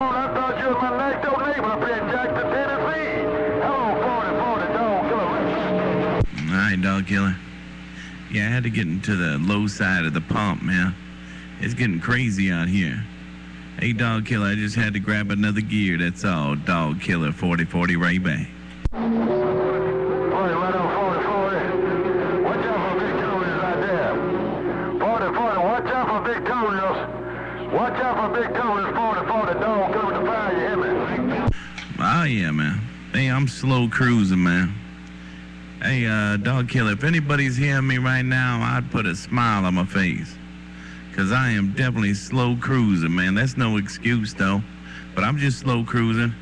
I thought you was my next door neighbor up here in Jackson, Tennessee. Hello, 4040 Dog Killer. All right, dog killer. Yeah, I had to get into the low side of the pump, man. It's getting crazy out here. Hey, dog killer, I just had to grab another gear. That's all. Dog killer 4040 right back. Victorious. Watch out for Victorious 4040 Dog Killer with fire, you hear me? Oh, yeah, man. Hey, I'm slow cruising, man. Hey, uh, dog killer, if anybody's hearing me right now, I'd put a smile on my face. Cause I am definitely slow cruising, man. That's no excuse, though. But I'm just slow cruising.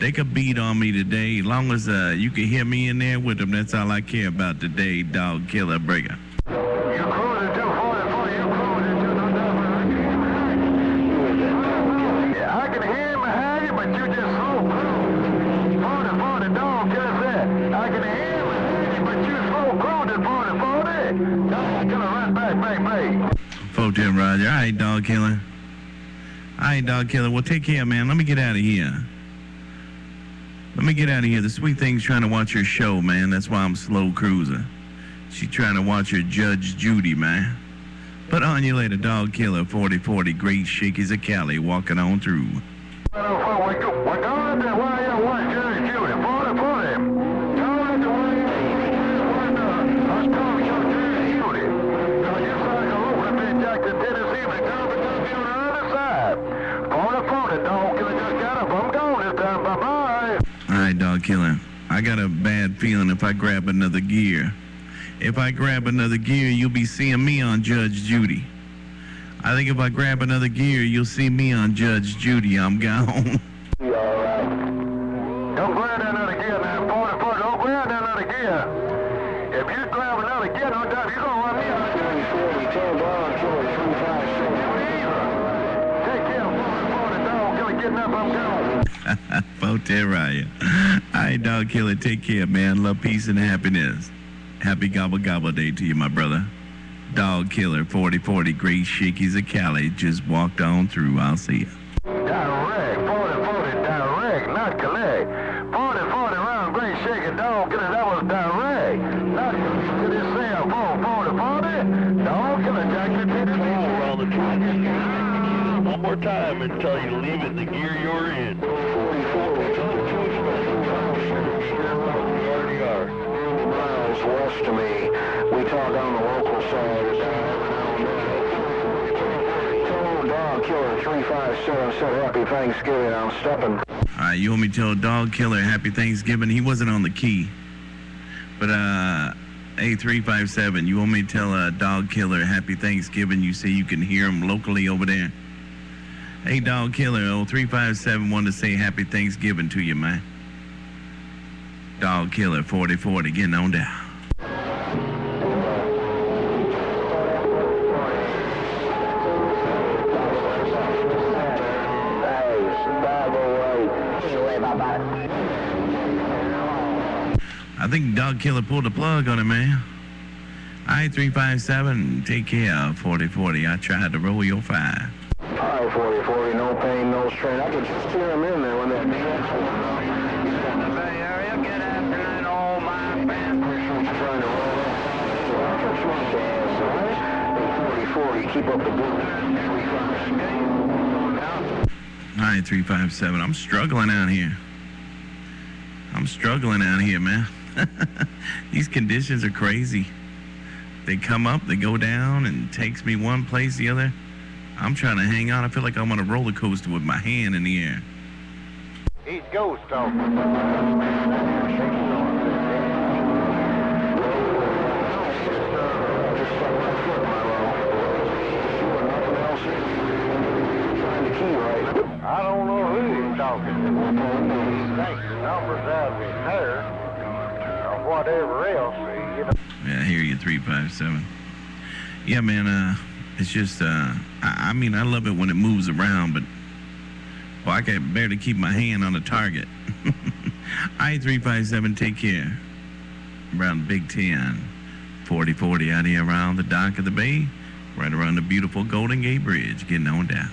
They could beat on me today. As long as uh, you can hear me in there with them, that's all I care about today, dog killer breaker. Roger. All right, dog killer. All right, dog killer. Well, take care, man. Let me get out of here. Let me get out of here. The sweet thing's trying to watch her show, man. That's why I'm slow cruising. She trying to watch her Judge Judy, man. But on you later, dog killer 4040. Great shakies of Cali walking on through. Right on 40, we're go- we're going to where you want, Jerry Judy. 4040. Going to where you want, uh, us talking to Jerry Judy. Now, you like a local up in Jackson, Tennessee, but come to be on the other side. 4040, Dog Killer just got up. I'm gone this time. Bye-bye. All right, dog killer. I got a bad feeling if I grab another gear. If I grab another gear, you'll be seeing me on Judge Judy. I think if I grab another gear, you'll see me on Judge Judy. I'm gone. gone. Vote that. All right, dog killer. Take care, man. Love, peace, and happiness. Happy gobble gobble day to you, my brother. Dog killer 4040 Great Shakies of Cali just walked on through. I'll see you. Direct, 4040, direct, not collect. 4040 round, great shaking dog killer, that was direct. Not to this sale, 4040, dog killer, Jackson, Tennessee. around the track. One more time until you leave it in the gear Miles west of me, we talk on the local side. Told dog killer 357 said happy Thanksgiving, I'm stepping. All right, you want me to tell Dog Killer Happy Thanksgiving? He wasn't on the key. But, uh, A357, you want me to tell uh, Dog Killer Happy Thanksgiving? You say you can hear him locally over there. Hey, Dog Killer, oh, 357 wanted to say Happy Thanksgiving to you, man. Dog Killer 4040, getting on down. Think Dog Killer pulled the plug on it, man. I-357, take care, of 4040. I tried to roll your five. Hi, 4040, no pain, no strain. I could just hear him in there when that dance was Bay Area, good afternoon, all my fans. trying to roll up. So I just want to ask, all right? Hey, 4040, keep up the good All right, 357. I'm struggling out here. I'm struggling out here, man. These conditions are crazy. They come up, they go down, and takes me one place, the other. I'm trying to hang on. I feel like I'm on a roller coaster with my hand in the air. He's ghost talking. I don't know who he's talking to. Thinks the number's out of his hair or whatever else. You know. Yeah, I hear you, 357. Yeah, man, uh, it's just, uh, I, I mean, I love it when it moves around, but, well, I can barely keep my hand on the target. I-357, take care. Around Big Ten, 4040 out here around the dock of the bay, right around the beautiful Golden Gate Bridge, getting on down.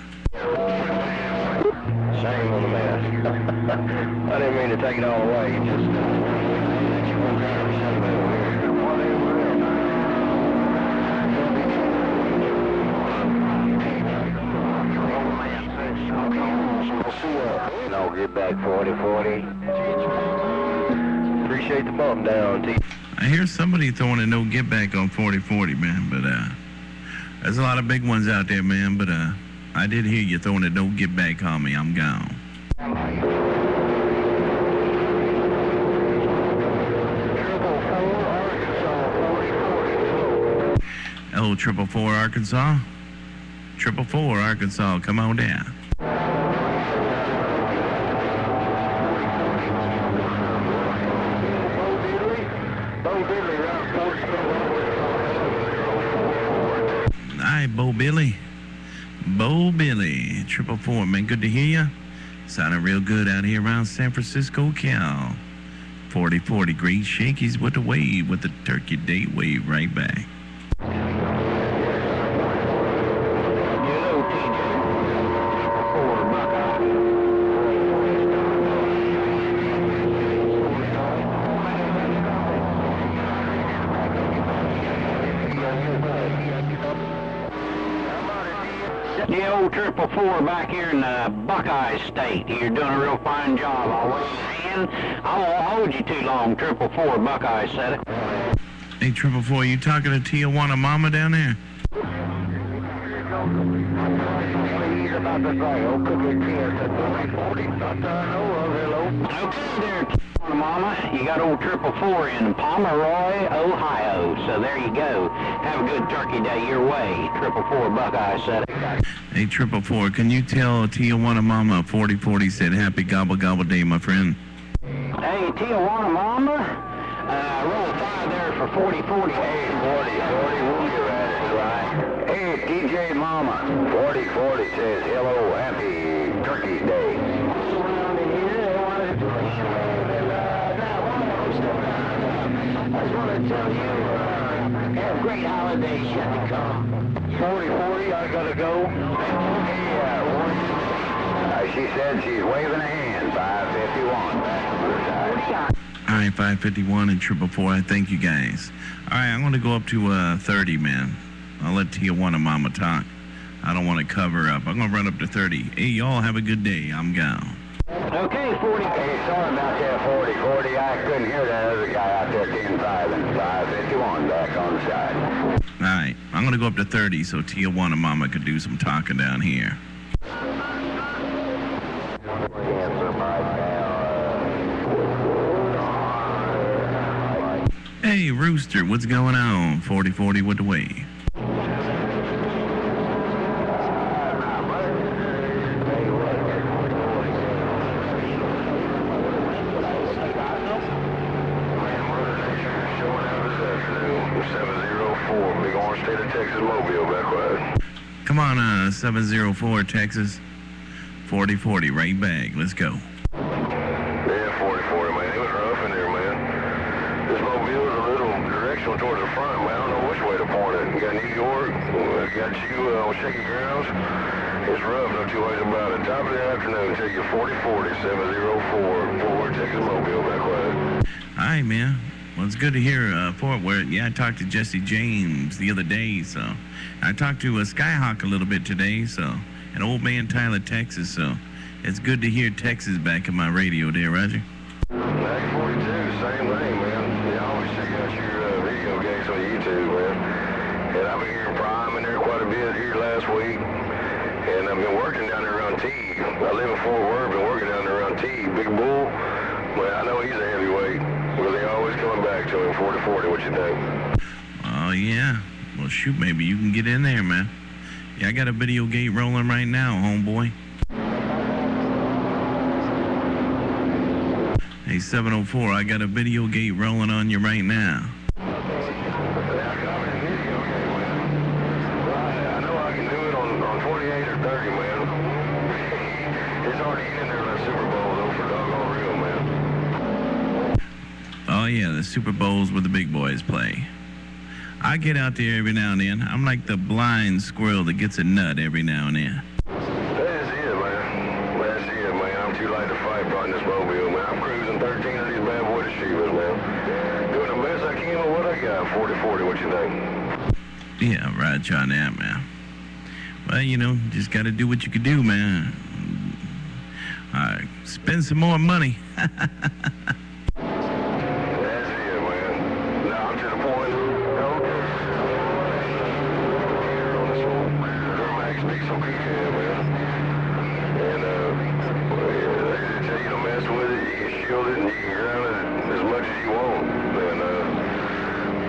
Shame on the Same I didn't mean to take it all away. Just. Get back 40 40. Appreciate the bump down. I hear somebody throwing a no get back on 4040, man, but uh, there's a lot of big ones out there, man. But uh, I did hear you throwing a no get back on me. I'm gone. Triple four, Arkansas, 40 40. Hello, triple four Arkansas. Triple four Arkansas, come on down. Bo Diddley, Bo Diddley, round 40 Hi, Bo Billy. Bo Billy, triple four, man. Good to hear you. Sounding real good out here around San Francisco, Cal. 40 40 great shakies with the wave, with the turkey day wave right back. You know, TJ. Four, Buckeye. The old triple four back here in the Buckeye State. You're doing a real fine job. Your hand. I won't hold you too long, triple four Buckeye said it. Hey, triple four, you talking to Tijuana Mama down there? He's about to say, oh, cookie kids at 40 not that I know of, hello. Okay there, Tijuana Mama. You got old triple four in Pomeroy, Ohio. So there you go. Have a good turkey day your way. Triple four Buckeye said it. Hey, triple four, can you tell Tijuana Mama 40 40 said happy gobble gobble day, my friend? Hey, Tijuana Mama. Uh, roll five there for 40 40. Hey, 40, 40, we'll get at it, right? Hey, TJ Mama, 40, 40 says hello, happy turkey day. I just want to tell you, uh, have great holidays yet to come. 40, 40, I gotta go. Yeah, she said she's waving a hand, 551, back from her side. All right, 551 and triple four. I thank you guys. All right, I'm going to go up to uh, 30, man. I'll let Tijuana Mama talk. I don't want to cover up. I'm going to run up to 30. Hey, y'all have a good day. I'm gone. Okay, 40. Hey, sorry about that 40, 40. I couldn't hear that other guy out there 10, 5 and 551 back on the side. All right, I'm going to go up to 30 so Tijuana Mama could do some talking down here. Cancer right now. Hey, Rooster, what's going on? 40 40 with the wave. Big Orange State of Texas Mobile back wide. Come on, uh, 704 Texas. 40 40, right back. Let's go. Yeah, 40 40, man. It was rough in there, man. This mobile is a little directional towards the front, man. I don't know which way to point it. Got New York, we got you uh, on shaky grounds. It's rough, no two ways about it. Top of the afternoon, take you 40 40, 704, Fort Worth, Texas Mobile back wide. Hi, man. Well, it's good to hear uh, Fort Worth. Yeah, I talked to Jesse James the other day, so I talked to uh, Skyhawk a little bit today, so and old man Tyler, Texas. So it's good to hear Texas back in my radio there, Roger. Back 42, same thing, man. You always check out your uh, video games on YouTube, man. And I've been hearing Prime in there quite a bit here last week. And I've been working down there around T. I live in Fort Worth, been working down there around T. Big Bull. Well, I know he's a heavyweight. Well, they always coming back to him, 40-40, what you think? Oh yeah. Well, shoot, maybe you can get in there, man. Yeah, I got a video gate rolling right now, homeboy. Hey, 704, I got a video gate rolling on you right now. I know I can do it on, on 28 or 30, man. It's hard to get in there in that Super Bowl, though, for doggone real, man. Oh yeah, the Super Bowls where the big boys play. I get out there every now and then. I'm like the blind squirrel that gets a nut every now and then. That's it, man. That's it, man. I'm too late to fight fighting this mobile, man. I'm cruising 13 of these bad boy Chivas, man. Doing the best I can with what I got. 40-40, what you think? Yeah, right on that, man. Well, you know, just got to do what you can do, man. All right, spend some more money. That's it, man. Now I'm to the point. Max speaks so good, man. And, uh, they tell you to mess with it, you can shield it, and you can ground it as much as you want. And, uh,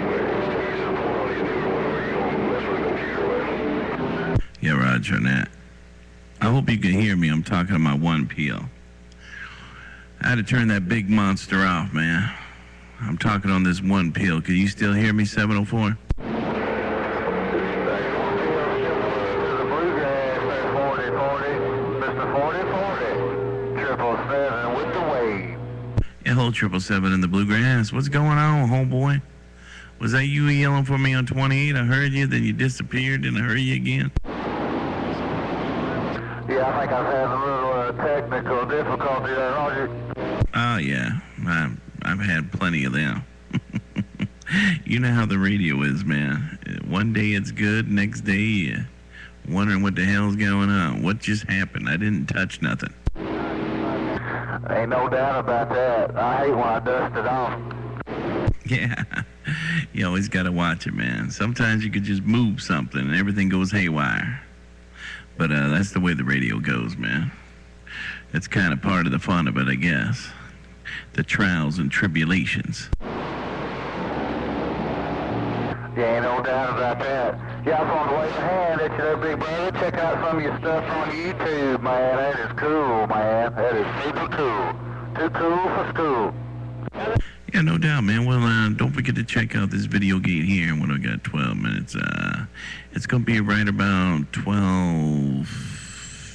well, it's taking support on these new ones where you don't mess with the computer, man. Yeah, Roger, on that. I hope you can hear me. I'm talking to my one peel. I had to turn that big monster off, man. I'm talking on this one peel. Can you still hear me, 704? The Bluegrass at 4040, Mr. 4040, triple seven with the wave. Yeah, hello, 777 in the bluegrass. What's going on, homeboy? Was that you yelling for me on 28? I heard you, then you disappeared, and I heard you again. Yeah, I think I've had a little uh, technical difficulty there. Oh, yeah. I've, I've had plenty of them. you know how the radio is, man. One day it's good, next day you're wondering what the hell's going on. What just happened? I didn't touch nothing. Ain't no doubt about that. I hate when I dust it off. Yeah. You always got to watch it, man. Sometimes you could just move something and everything goes haywire. But uh, that's the way the radio goes, man. It's kind of part of the fun of it, I guess. The trials and tribulations. Yeah, ain't no doubt about that. Yeah, I was on the way hand at you there, big brother. Check out some of your stuff on YouTube, man. That is cool, man. That is super cool. Too cool for school. Yeah, no doubt, man. Well, uh, don't forget to check out this video gate here. When I got 12 minutes, uh, it's gonna be right about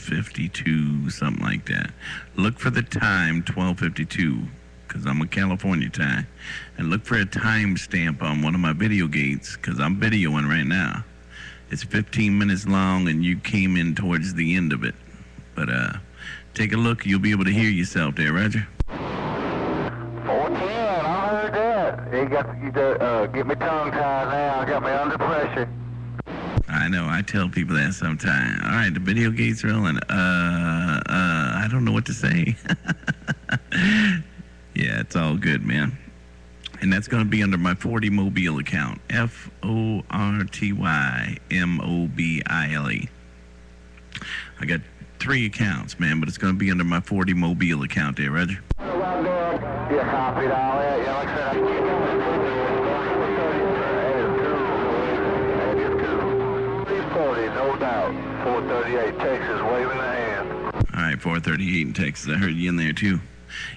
12:52, something like that. Look for the time, 12:52, because I'm a California time, and look for a timestamp on one of my video gates, because I'm videoing right now. It's 15 minutes long, and you came in towards the end of it. But uh, take a look. You'll be able to hear yourself there, Roger. 410, I heard that. You got to, uh, get me tongue tied now. Got me under pressure. I know. I tell people that sometimes. All right, the video gate's rolling. Uh, uh, I don't know what to say. yeah, it's all good, man. And that's going to be under my 40 Mobile account. F O R T Y M O B I L E. I got three accounts, man, but it's going to be under my 40 Mobile account there, Roger. Yeah, copied cool. 340, no doubt. 438, Texas, waving the hand. All right, 438 in Texas. I heard you in there, too.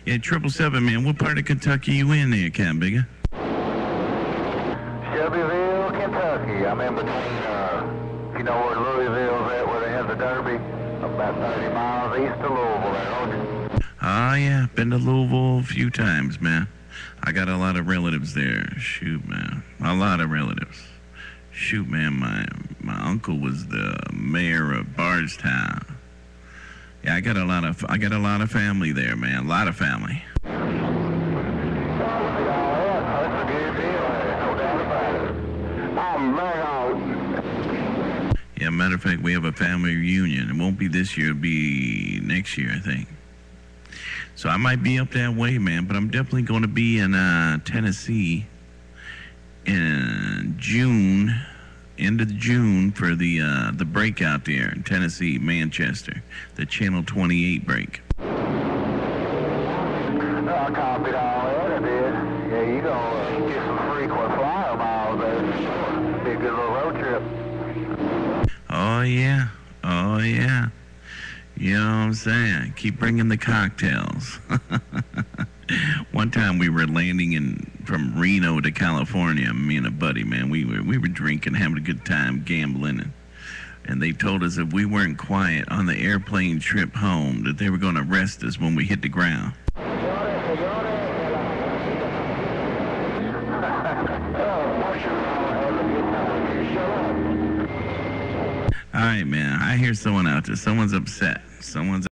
Yeah, 777, man. What part of Kentucky you in there, Cam Bigger? Shelbyville, Kentucky. I'm in between, uh, you know where Louisville's at, where they have the Derby. About 30 miles east of Louisville there, don't you? Oh, yeah. Been to Louisville a few times, man. I got a lot of relatives there. Shoot, man. A lot of relatives. Shoot, man. My my uncle was the mayor of Bardstown. Yeah, I got a lot of I got a lot of family there, man. A lot of family. Yeah, matter of fact, we have a family reunion. It won't be this year. It'll be next year, I think. So I might be up that way, man. But I'm definitely going to be in uh, Tennessee in June, end of June for the uh, the break out there in Tennessee, Manchester, the Channel 28 break. I copied all that, I did. Yeah, you gonna get some frequent flyer miles there. Be a good little road trip. Oh yeah, oh yeah. You know what I'm saying? Keep bringing the cocktails. One time we were landing in from Reno to California. Me and a buddy, man, we were we were drinking, having a good time, gambling, and, and they told us if we weren't quiet on the airplane trip home, that they were going to arrest us when we hit the ground. All right, man. I hear someone out there. Someone's upset. Someone's